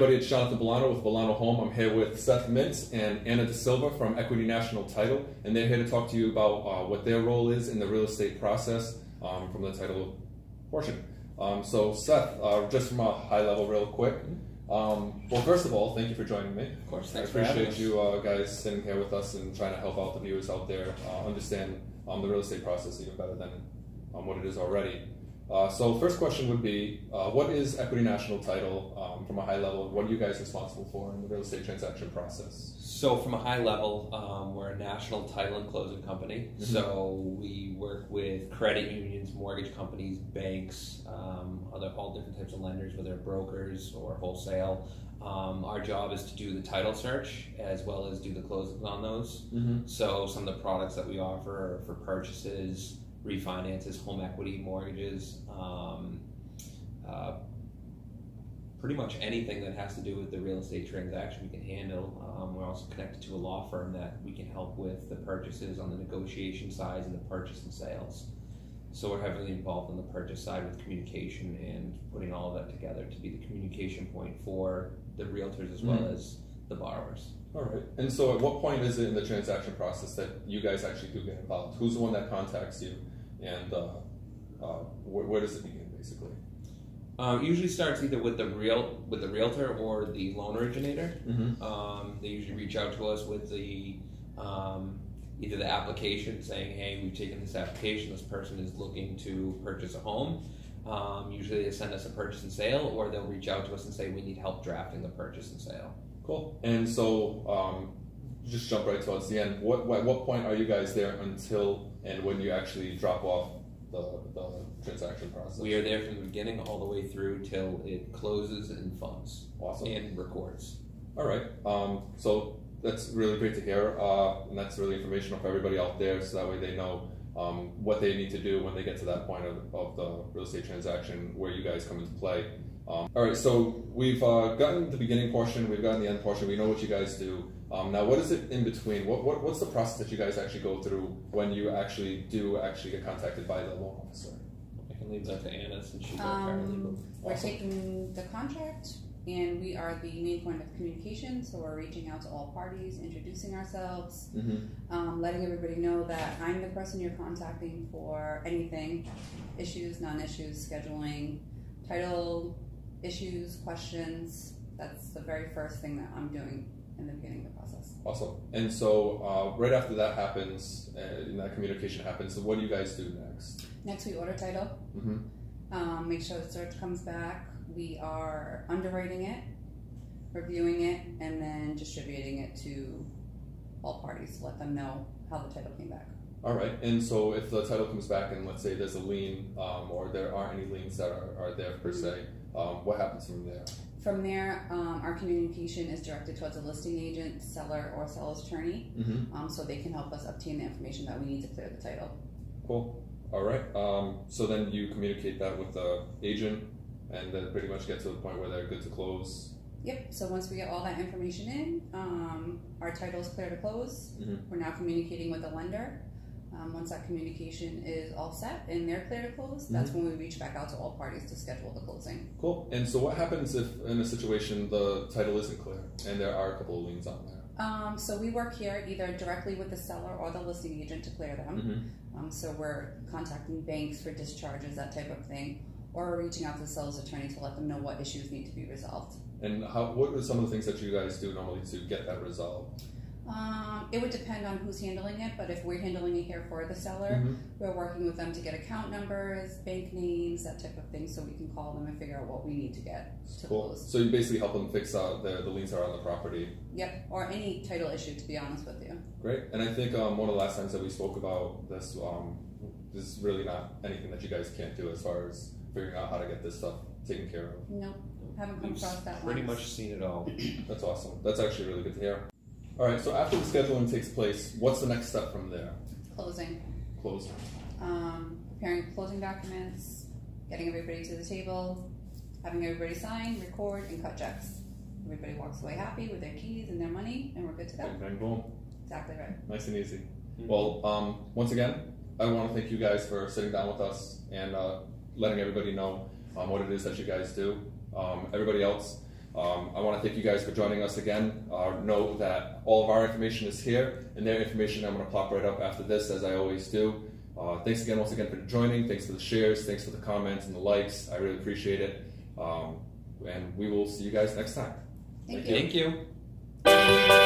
everybody, it's Jonathan Bolano with Bolano Home. I'm here with Seth Mintz and Anna De Silva from Equity National Title, and they're here to talk to you about uh, what their role is in the real estate process um, from the title portion. Um, so, Seth, uh, just from a high level, real quick. Um, well, first of all, thank you for joining me. Of course, I thanks for having appreciate you uh, guys sitting here with us and trying to help out the viewers out there uh, understand um, the real estate process even better than um, what it is already. Uh, so, first question would be, uh, what is Equity National Title um, from a high level? What are you guys responsible for in the real estate transaction process? So, from a high level, um, we're a national title and closing company. Mhm. So, we work with credit unions, mortgage companies, banks, um, other all different types of lenders, whether brokers or wholesale. Um, our job is to do the title search as well as do the closings on those. Mm-hmm. So, some of the products that we offer are for purchases, refinances, home equity, mortgages. Um, uh, pretty much anything that has to do with the real estate transaction we can handle. Um, we're also connected to a law firm that we can help with the purchases on the negotiation side and the purchase and sales. So we're heavily involved on the purchase side with communication and putting all of that together to be the communication point for the realtors as well Mhm. as the borrowers. All right. And so, at what point is it in the transaction process that you guys actually do get involved? Who's the one that contacts you, and uh, uh, where, where does it begin, basically? Um, it usually starts either with the real with the realtor or the loan originator. Mm-hmm. Um, they usually reach out to us with the um, either the application saying, "Hey, we've taken this application. This person is looking to purchase a home." Um, usually, they send us a purchase and sale, or they'll reach out to us and say, "We need help drafting the purchase and sale." Cool. And so, um, just jump right towards the end. What at what point are you guys there until and when you actually drop off the, the transaction process? We are there from the beginning all the way through till it closes and funds awesome. and records. All right. Um, so that's really great to hear, uh, and that's really informational for everybody out there, so that way they know um, what they need to do when they get to that point of, of the real estate transaction where you guys come into play. Um, all right. So we've uh, gotten the beginning portion, we've gotten the end portion. We know what you guys do. Um, now, what is it in between? What, what what's the process that you guys actually go through when you actually do actually get contacted by the loan officer? I can leave that to Anna since she's our Um, paralegal. we're Awesome. taking the contract and we are the main point of communication, so we're reaching out to all parties, introducing ourselves, Mm-hmm. um, letting everybody know that I'm the person you're contacting for anything issues, non issues, scheduling, title issues, questions. That's the very first thing that I'm doing in the beginning of the process. Awesome. And so uh, right after that happens, uh, and that communication happens, so what do you guys do next? Next, we order title, Mm-hmm. um, make sure the search comes back. We are underwriting it, reviewing it, and then distributing it to all parties to let them know how the title came back. All right. And so if the title comes back and let's say there's a lien um, or there aren't any liens that are, are there per se, um, what happens from there? From there, um, our communication is directed towards a listing agent, seller, or seller's attorney, Mm-hmm. um, so they can help us obtain the information that we need to clear the title. Cool. All right. Um, so then you communicate that with the agent and then pretty much get to the point where they're good to close. Yep. So once we get all that information in, um, our title is clear to close. Mhm. We're now communicating with the lender. Um, once that communication is all set and they're clear to close, that's when we reach back out to all parties to schedule the closing. Cool. And so what happens if in a situation the title isn't clear and there are a couple of liens on there? Um, so we work here either directly with the seller or the listing agent to clear them. Mm-hmm. Um, so we're contacting banks for discharges, that type of thing, or reaching out to the seller's attorney to let them know what issues need to be resolved. And how, what are some of the things that you guys do normally to get that resolved? Um, it would depend on who's handling it, but if we're handling it here for the seller, Mhm. we're working with them to get account numbers, bank names, that type of thing, so we can call them and figure out what we need to get to Cool. close. So you basically help them fix out the, the liens are on the property. Yep, or any title issue, to be honest with you. Great. And I think um, one of the last times that we spoke about this, um, this is really not anything that you guys can't do as far as figuring out how to get this stuff taken care of. Nope, haven't come We've across that pretty once. much seen it all. That's awesome. That's actually really good to hear. All right. So after the scheduling takes place, what's the next step from there? Closing. Closing. um, preparing closing documents, getting everybody to the table, having everybody sign, record, and cut checks. Everybody walks away happy with their keys and their money, and we're good to go. Bang, bang, boom. Exactly right. Nice and easy. Mhm. Well, um, once again, I want to thank you guys for sitting down with us and uh, letting everybody know um, what it is that you guys do. Um, everybody else, Um, I want to thank you guys for joining us again. Uh, know that all of our information is here, and their information I'm going to pop right up after this, as I always do. Uh, thanks again, once again, for joining. Thanks for the shares. Thanks for the comments and the likes. I really appreciate it. Um, and we will see you guys next time. Thank Thank you. Thank you.